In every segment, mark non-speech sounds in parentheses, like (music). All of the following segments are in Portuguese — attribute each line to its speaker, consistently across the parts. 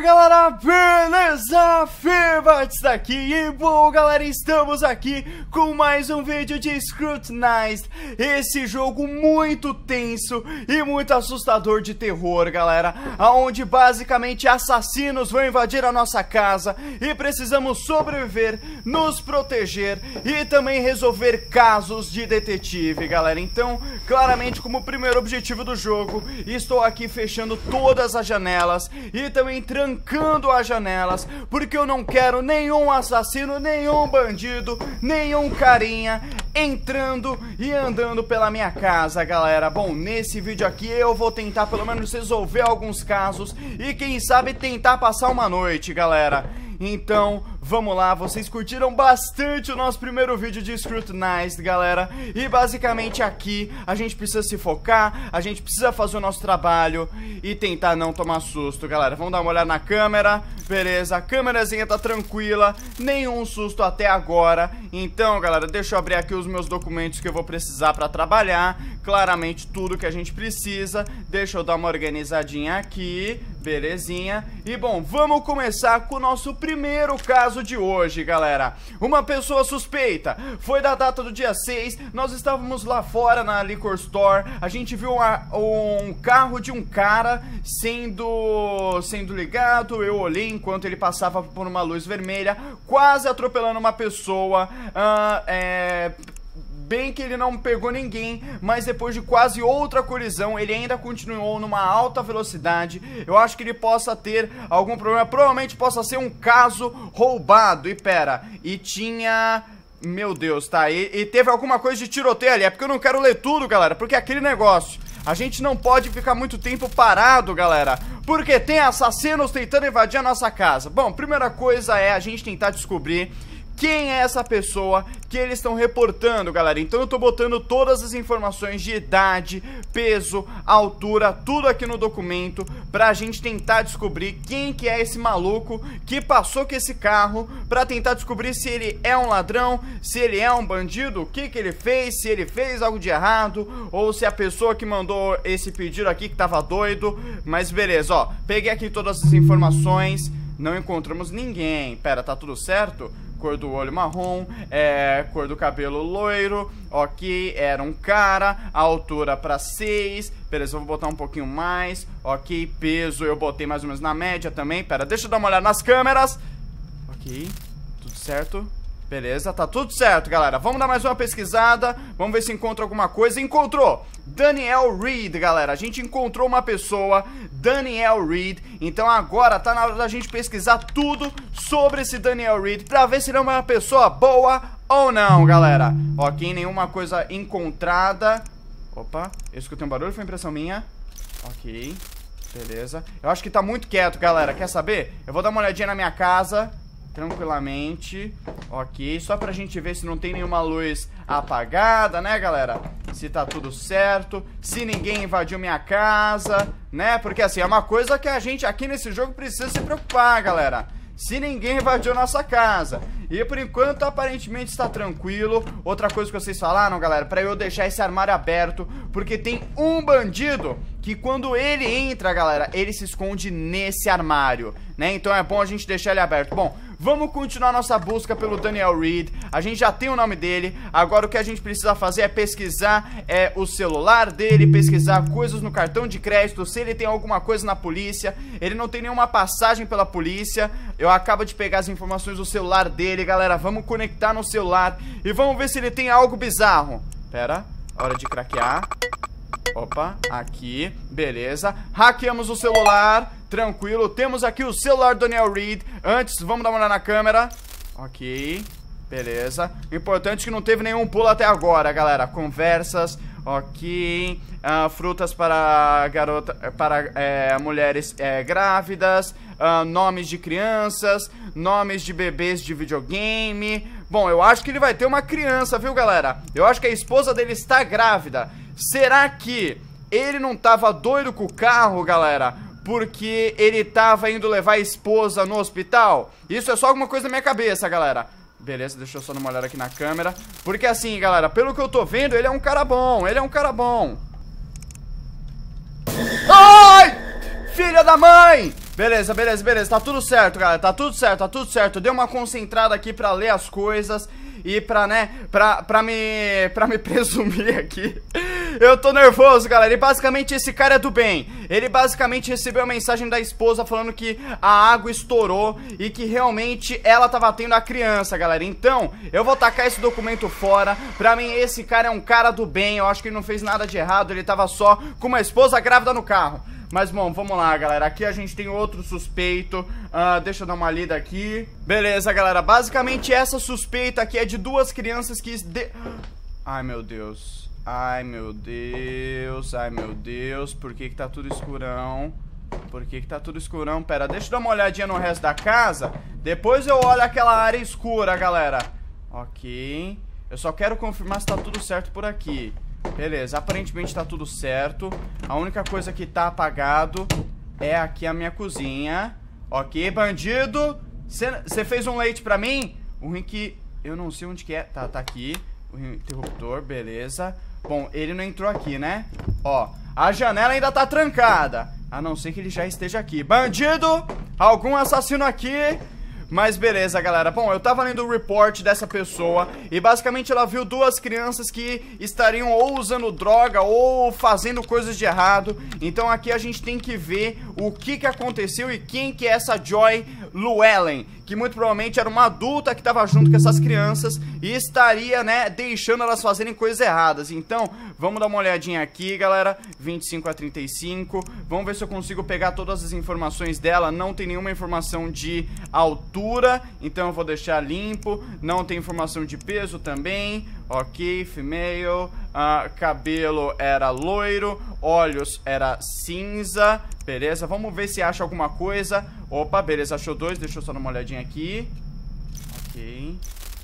Speaker 1: galera, beleza? Firbat daqui! E bom galera, estamos aqui com mais um vídeo de Scrutinized Esse jogo muito tenso e muito assustador de terror galera Onde basicamente assassinos vão invadir a nossa casa E precisamos sobreviver, nos proteger e também resolver casos de detetive galera. Então, claramente como primeiro objetivo do jogo, estou aqui fechando todas as janelas E também também trancando as janelas, porque eu não quero nenhum assassino, nenhum bandido, nenhum carinha entrando e andando pela minha casa, galera. Bom, nesse vídeo aqui eu vou tentar pelo menos resolver alguns casos e quem sabe tentar passar uma noite, galera. Então, vamos lá, vocês curtiram bastante o nosso primeiro vídeo de Scrutinized, galera. E basicamente aqui, a gente precisa se focar, a gente precisa fazer o nosso trabalho E tentar não tomar susto, galera. Vamos dar uma olhada na câmera, beleza, a câmerazinha tá tranquila Nenhum susto até agora. Então, galera, deixa eu abrir aqui os meus documentos que eu vou precisar pra trabalhar. Claramente tudo que a gente precisa. Deixa eu dar uma organizadinha aqui Belezinha. E bom, vamos começar com o nosso primeiro caso de hoje, galera. Uma pessoa suspeita. Foi da data do dia 6. Nós estávamos lá fora na Liquor Store. A gente viu uma, um carro de um cara sendo, sendo ligado. Eu olhei enquanto ele passava por uma luz vermelha, quase atropelando uma pessoa. Uh, é bem que ele não pegou ninguém, mas depois de quase outra colisão, ele ainda continuou numa alta velocidade. Eu acho que ele possa ter algum problema, provavelmente possa ser um caso roubado. E pera, e tinha meu Deus, tá, e, e teve alguma coisa de tiroteio ali, é porque eu não quero ler tudo, galera, porque é aquele negócio. A gente não pode ficar muito tempo parado, galera Porque tem assassinos tentando invadir a nossa casa. Bom, primeira coisa é a gente tentar descobrir quem é essa pessoa que eles estão reportando, galera. Então eu tô botando todas as informações de idade, peso, altura, tudo aqui no documento pra gente tentar descobrir quem que é esse maluco que passou com esse carro pra tentar descobrir se ele é um ladrão, se ele é um bandido, o que que ele fez, se ele fez algo de errado ou se a pessoa que mandou esse pedido aqui que tava doido. Mas beleza, ó, peguei aqui todas as informações, não encontramos ninguém. Pera, tá tudo certo? Cor do olho marrom, é, cor do cabelo loiro, ok, era um cara, altura para 6, beleza, eu vou botar um pouquinho mais, ok, peso eu botei mais ou menos na média também, pera, deixa eu dar uma olhada nas câmeras, ok, tudo certo, Beleza, tá tudo certo, galera. Vamos dar mais uma pesquisada. Vamos ver se encontra alguma coisa. Encontrou! Daniel Reed, galera. A gente encontrou uma pessoa, Daniel Reed. Então agora tá na hora da gente pesquisar tudo sobre esse Daniel Reed pra ver se ele é uma pessoa boa ou não, galera. Ok, nenhuma coisa encontrada. Opa, eu escutei um barulho, foi impressão minha. Ok, beleza. Eu acho que tá muito quieto, galera. Quer saber? Eu vou dar uma olhadinha na minha casa tranquilamente. Ok, só pra gente ver se não tem nenhuma luz apagada, né, galera? Se tá tudo certo, se ninguém invadiu minha casa, né? Porque assim, é uma coisa que a gente aqui nesse jogo precisa se preocupar, galera se ninguém invadiu nossa casa. E por enquanto, aparentemente está tranquilo. Outra coisa que vocês falaram, galera, para eu deixar esse armário aberto, porque tem um bandido que quando ele entra, galera, ele se esconde nesse armário, né? Então é bom a gente deixar ele aberto. Bom, Vamos continuar nossa busca pelo Daniel Reed. A gente já tem o nome dele. Agora o que a gente precisa fazer é pesquisar é, o celular dele, pesquisar coisas no cartão de crédito, se ele tem alguma coisa na polícia. Ele não tem nenhuma passagem pela polícia. Eu acabo de pegar as informações do celular dele, galera. Vamos conectar no celular e vamos ver se ele tem algo bizarro. Pera, hora de craquear. Opa, aqui, beleza Hackeamos o celular, tranquilo Temos aqui o celular do Daniel Reed. Antes, vamos dar uma olhada na câmera. Ok, beleza. Importante que não teve nenhum pulo até agora, galera. Conversas, ok. Uh, Frutas para garota Para é, mulheres é, grávidas. Uh, Nomes de crianças Nomes de bebês de videogame. Bom, eu acho que ele vai ter uma criança, viu, galera? Eu acho que a esposa dele está grávida. Será que ele não tava doido com o carro, galera? Porque ele tava indo levar a esposa no hospital? Isso é só alguma coisa na minha cabeça, galera. Beleza, deixa eu só dar uma olhada aqui na câmera. Porque assim, galera, pelo que eu tô vendo, ele é um cara bom. Ele é um cara bom. Ai! Filha da mãe! Beleza, beleza, beleza. Tá tudo certo, galera. Tá tudo certo, tá tudo certo. Dei uma concentrada aqui pra ler as coisas e pra, né, pra, pra me. pra me (laughs) presumir aqui. Eu tô nervoso, galera. E basicamente esse cara é do bem. Ele basicamente recebeu a mensagem da esposa falando que a água estourou e que realmente ela tava tendo a criança, galera. Então, eu vou tacar esse documento fora. Pra mim, esse cara é um cara do bem. Eu acho que ele não fez nada de errado. Ele tava só com uma esposa grávida no carro. Mas bom, vamos lá, galera. Aqui a gente tem outro suspeito. Uh, deixa eu dar uma lida aqui. Beleza, galera. Basicamente, essa suspeita aqui é de duas crianças que... De... Ai, meu Deus. Ai, meu Deus. Ai, meu Deus. Por que que tá tudo escurão? Por que que tá tudo escurão? Pera, deixa eu dar uma olhadinha no resto da casa. Depois eu olho aquela área escura, galera. Ok. Eu só quero confirmar se tá tudo certo por aqui. Beleza, aparentemente tá tudo certo. A única coisa que tá apagado é aqui a minha cozinha. Ok, bandido. Você fez um leite pra mim? O ruim que... Eu não sei onde que é. Tá, tá aqui. O interruptor, beleza. Bom, ele não entrou aqui, né? Ó, a janela ainda tá trancada. A não ser que ele já esteja aqui. Bandido! Algum assassino aqui? Mas beleza, galera. Bom, eu tava lendo o report dessa pessoa e basicamente ela viu duas crianças que estariam ou usando droga ou fazendo coisas de errado. Então aqui a gente tem que ver o que que aconteceu e quem que é essa Joy Llewellyn que muito provavelmente era uma adulta que estava junto com essas crianças e estaria, né, deixando elas fazerem coisas erradas. Então, vamos dar uma olhadinha aqui, galera. 25 a 35. Vamos ver se eu consigo pegar todas as informações dela. Não tem nenhuma informação de altura, então eu vou deixar limpo. Não tem informação de peso também. Ok, female. Uh, cabelo era loiro. Olhos era cinza. Beleza, vamos ver se acha alguma coisa. Opa, beleza, achou dois. Deixa eu só dar uma olhadinha aqui. Ok.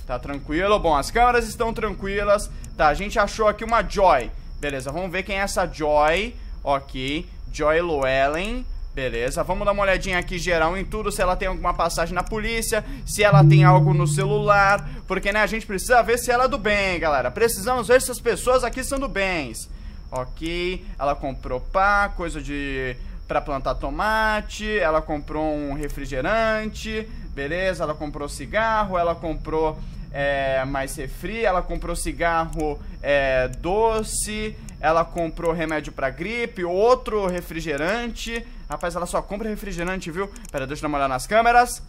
Speaker 1: Tá tranquilo. Bom, as câmeras estão tranquilas. Tá, a gente achou aqui uma Joy. Beleza, vamos ver quem é essa Joy. Ok. Joy Llewellyn. Beleza, vamos dar uma olhadinha aqui geral em tudo, se ela tem alguma passagem na polícia, se ela tem algo no celular, porque, né, a gente precisa ver se ela é do bem, galera. Precisamos ver se as pessoas aqui são do bens. Ok, ela comprou pá, coisa de... pra plantar tomate, ela comprou um refrigerante, beleza, ela comprou cigarro, ela comprou é, mais refri, ela comprou cigarro é, doce, ela comprou remédio pra gripe, outro refrigerante. Rapaz, ela só compra refrigerante, viu? Pera, deixa eu dar uma olhada nas câmeras.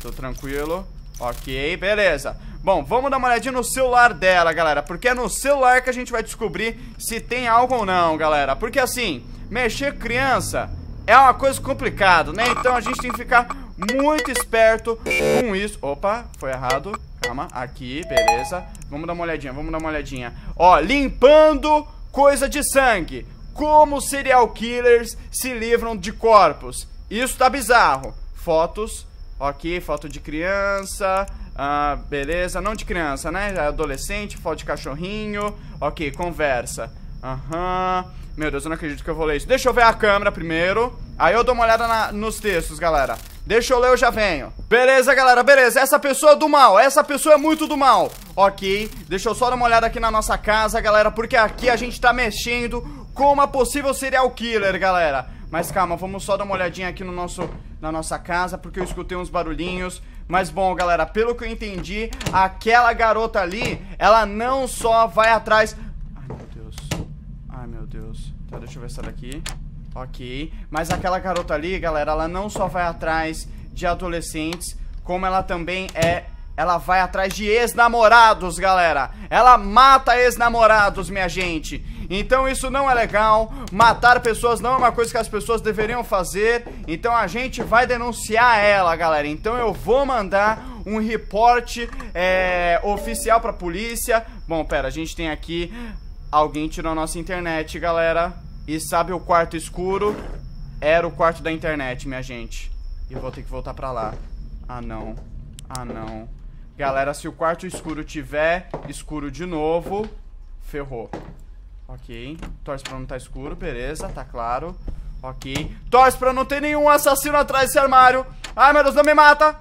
Speaker 1: Tô tranquilo. Ok, beleza. Bom, vamos dar uma olhadinha no celular dela, galera. Porque é no celular que a gente vai descobrir se tem algo ou não, galera. Porque assim, mexer criança é uma coisa complicada, né? Então a gente tem que ficar muito esperto com isso. Opa, foi errado. Calma, aqui, beleza. Vamos dar uma olhadinha, vamos dar uma olhadinha. Ó, limpando coisa de sangue. Como serial killers se livram de corpos. Isso tá bizarro. Fotos, ok, foto de criança, ah, beleza, não de criança, né? Adolescente, foto de cachorrinho, ok, conversa. Aham, uhum. meu Deus, eu não acredito que eu vou ler isso. Deixa eu ver a câmera primeiro, aí eu dou uma olhada na, nos textos, galera. Deixa eu ler, eu já venho. Beleza, galera, beleza. Essa pessoa é do mal, essa pessoa é muito do mal. Ok, deixa eu só dar uma olhada aqui na nossa casa, galera, porque aqui a gente tá mexendo com uma possível serial killer, galera. Mas calma, vamos só dar uma olhadinha aqui no nosso, na nossa casa, porque eu escutei uns barulhinhos. Mas bom, galera, pelo que eu entendi, aquela garota ali, ela não só vai atrás... Ai, meu Deus. Ai, meu Deus. Tá, deixa eu ver essa daqui. Ok. Mas aquela garota ali, galera, ela não só vai atrás de adolescentes, como ela também é ela vai atrás de ex-namorados, galera. Ela mata ex-namorados, minha gente. Então isso não é legal. Matar pessoas não é uma coisa que as pessoas deveriam fazer. Então a gente vai denunciar ela, galera. Então eu vou mandar um reporte é, oficial pra polícia. Bom, pera, a gente tem aqui. Alguém tirou a nossa internet, galera. E sabe o quarto escuro? Era o quarto da internet, minha gente. E eu vou ter que voltar pra lá. Ah, não. Ah, não. Galera, se o quarto escuro tiver escuro de novo, ferrou. Ok. Torce pra não tá escuro, beleza, tá claro. Ok. Torce pra não ter nenhum assassino atrás desse armário. Ai, meu Deus, não me mata.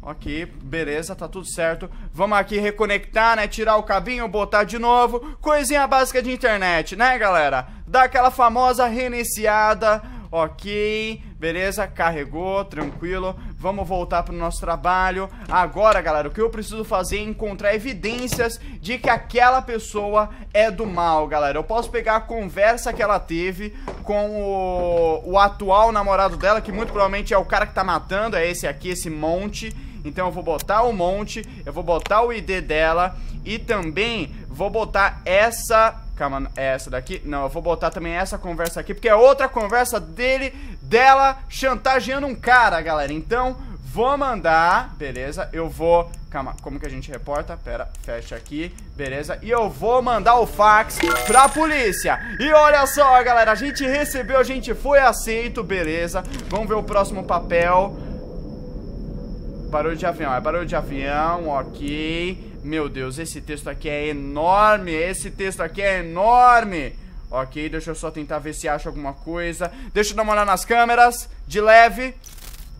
Speaker 1: Ok, beleza, tá tudo certo. Vamos aqui reconectar, né? Tirar o cabinho, botar de novo. Coisinha básica de internet, né, galera? Dá aquela famosa reiniciada. ok, beleza, carregou, tranquilo, vamos voltar pro nosso trabalho. Agora, galera, o que eu preciso fazer é encontrar evidências de que aquela pessoa é do mal, galera. Eu posso pegar a conversa que ela teve com o, o atual namorado dela, que muito provavelmente é o cara que tá matando, é esse aqui, esse monte. Então eu vou botar o monte, eu vou botar o ID dela e também vou botar essa... Calma, é essa daqui? Não, eu vou botar também essa conversa aqui, porque é outra conversa dele, dela, chantageando um cara, galera. Então, vou mandar, beleza? Eu vou... Calma, como que a gente reporta? Pera, fecha aqui, beleza? E eu vou mandar o fax pra polícia E olha só, galera, a gente recebeu, a gente foi aceito, beleza? Vamos ver o próximo papel Barulho de avião, é barulho de avião, ok Meu Deus, esse texto aqui é enorme Esse texto aqui é enorme. Ok, deixa eu só tentar ver se acha alguma coisa. Deixa eu dar uma olhada nas câmeras De leve.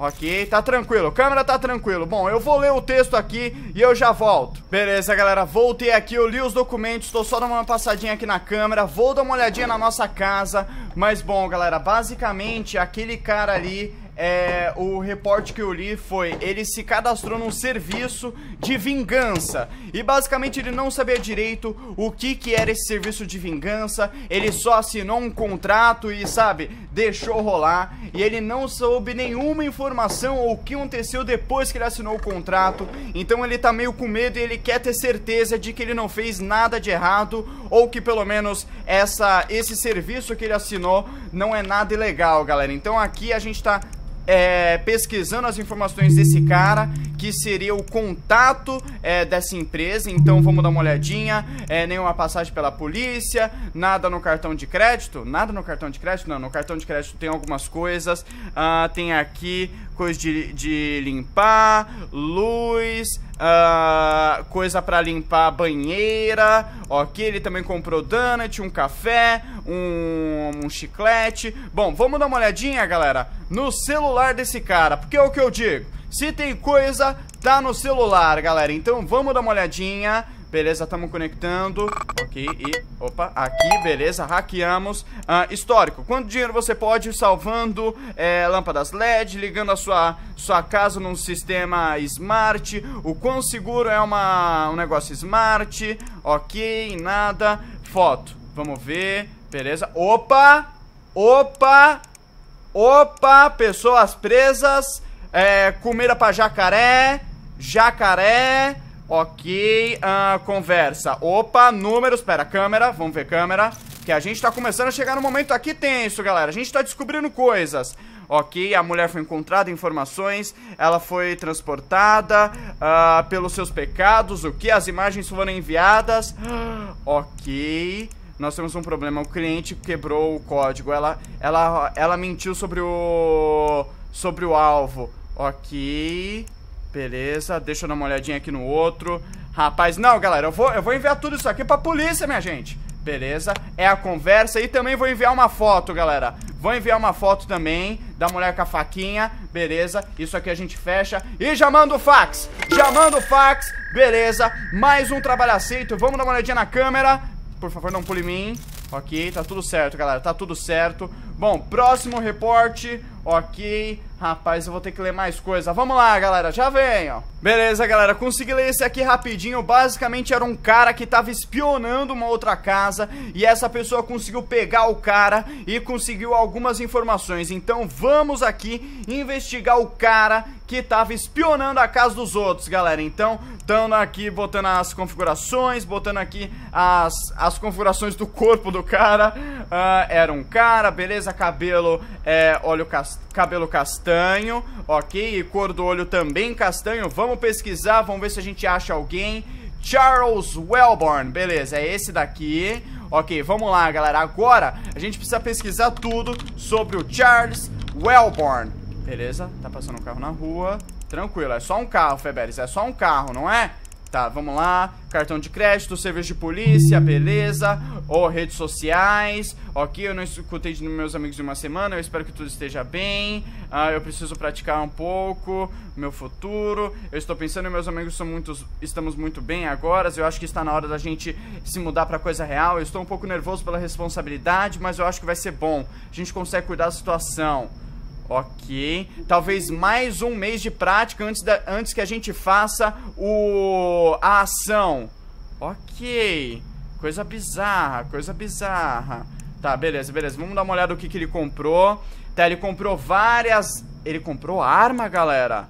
Speaker 1: Ok, tá tranquilo, câmera tá tranquilo. Bom, eu vou ler o texto aqui e eu já volto. Beleza, galera, voltei aqui, eu li os documentos Tô só dando uma passadinha aqui na câmera Vou dar uma olhadinha na nossa casa. Mas bom, galera, basicamente aquele cara ali é, o reporte que eu li foi ele se cadastrou num serviço de vingança. E basicamente ele não sabia direito o que que era esse serviço de vingança, ele só assinou um contrato e sabe, deixou rolar. E ele não soube nenhuma informação ou o que aconteceu depois que ele assinou o contrato, então ele tá meio com medo e ele quer ter certeza de que ele não fez nada de errado ou que pelo menos essa, esse serviço que ele assinou não é nada ilegal, galera. Então aqui a gente tá é, pesquisando as informações desse cara, que seria o contato é, dessa empresa. Então vamos dar uma olhadinha. É, nenhuma passagem pela polícia, nada no cartão de crédito. Nada no cartão de crédito? Não, no cartão de crédito tem algumas coisas. Ah, tem aqui coisa de, de limpar, luz, uh, coisa para limpar a banheira, ok? Ele também comprou donut, um café, um, um chiclete. Bom, vamos dar uma olhadinha, galera, no celular desse cara, porque é o que eu digo. Se tem coisa, tá no celular, galera. Então vamos dar uma olhadinha. Beleza, estamos conectando. Ok, e, opa, aqui, beleza, hackeamos. Uh, Histórico, quanto dinheiro você pode salvando é, lâmpadas LED Ligando a sua, sua casa num sistema smart? O quão seguro é uma, um negócio smart? Ok, nada. Foto, vamos ver, beleza. Opa, opa, opa Pessoas presas é, Comida pra jacaré Jacaré Ok, uh, conversa. Opa, números, pera, câmera Vamos ver câmera. Que a gente tá começando a chegar no momento aqui tenso, galera. A gente tá descobrindo coisas. Ok, a mulher foi encontrada, informações Ela foi transportada uh, Pelos seus pecados O que? As imagens foram enviadas. (gasps) Ok nós temos um problema, o cliente quebrou o código. Ela, ela, ela mentiu sobre o Sobre o alvo Ok. Beleza, deixa eu dar uma olhadinha aqui no outro. Rapaz, não, galera, eu vou, eu vou enviar tudo isso aqui pra polícia, minha gente. Beleza, é a conversa. E também vou enviar uma foto, galera. Vou enviar uma foto também Da mulher com a faquinha, beleza? Isso aqui a gente fecha. E já manda o fax. Já manda o fax, beleza? Mais um trabalho aceito, vamos dar uma olhadinha na câmera. Por favor, não pule em mim. Ok, tá tudo certo, galera. Tá tudo certo Bom, próximo reporte Ok Rapaz, eu vou ter que ler mais coisa. Vamos lá, galera, já vem, ó. Beleza, galera, consegui ler esse aqui rapidinho. Basicamente era um cara que tava espionando uma outra casa e essa pessoa conseguiu pegar o cara e conseguiu algumas informações. Então vamos aqui investigar o cara que tava espionando a casa dos outros, galera. Então, estando aqui botando as configurações, botando aqui as, as configurações do corpo do cara. Uh, era um cara, beleza, cabelo, é, cast cabelo castanho castanho, ok? E cor do olho também castanho. Vamos pesquisar, vamos ver se a gente acha alguém. Charles Wellborn, beleza, é esse daqui. Ok, vamos lá, galera. Agora a gente precisa pesquisar tudo sobre o Charles Wellborn. Beleza, tá passando um carro na rua. Tranquilo, é só um carro, Feberes, é só um carro, não é? Tá, vamos lá. Cartão de crédito, serviço de polícia, beleza. Ou oh, redes sociais. Ok, eu não escutei de meus amigos em uma semana. Eu espero que tudo esteja bem. Ah, eu preciso praticar um pouco. Meu futuro. Eu estou pensando, meus amigos são muitos. Estamos muito bem agora. Eu acho que está na hora da gente se mudar para coisa real. Eu estou um pouco nervoso pela responsabilidade, mas eu acho que vai ser bom. A gente consegue cuidar da situação. Ok. Talvez mais um mês de prática antes, da, antes que a gente faça o, a ação. Ok. Coisa bizarra, coisa bizarra. Tá, beleza, beleza. Vamos dar uma olhada no que, que ele comprou. Tá, ele comprou várias... Ele comprou arma, galera?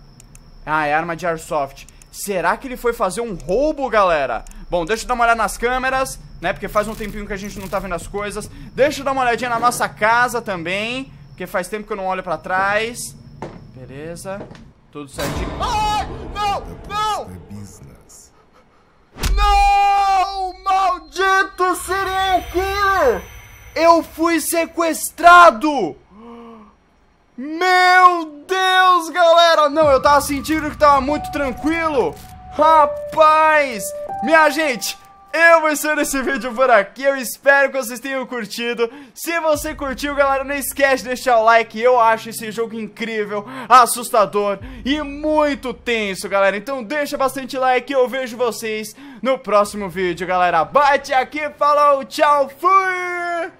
Speaker 1: Ah, é arma de Airsoft. Será que ele foi fazer um roubo, galera? Bom, deixa eu dar uma olhada nas câmeras, né? Porque faz um tempinho que a gente não tá vendo as coisas. Deixa eu dar uma olhadinha na nossa casa também. Porque faz tempo que eu não olho pra trás. Beleza. Tudo certinho. Ai! Não! Não! Não! Maldito serial killer! Eu fui sequestrado! Meu Deus, galera! Não, eu tava sentindo que tava muito tranquilo. Rapaz! Minha gente, eu vou encerrar esse vídeo por aqui, eu espero que vocês tenham curtido. Se você curtiu, galera, não esquece de deixar o like Eu acho esse jogo incrível, assustador e muito tenso, galera. Então deixa bastante like eu vejo vocês no próximo vídeo, galera. Bate aqui, falou, tchau, fui!